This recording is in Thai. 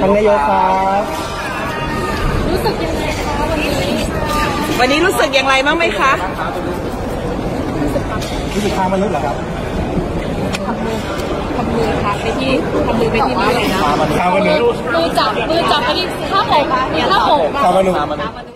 ท่านนายกครับรู้สึกยังไงคะวันนี้วันนี้รู้สึกอย่างไรบ้างไหมคะรู้สึกทางมนุษย์เหรอครับทำมือทำมือค่ะไปที่ทำมือไปที่นี่เลยนะทางมนุษย์ทากมือจับมือจับไปที่ข้าอกมีข้ากทามนุยข้ามนุค่ะ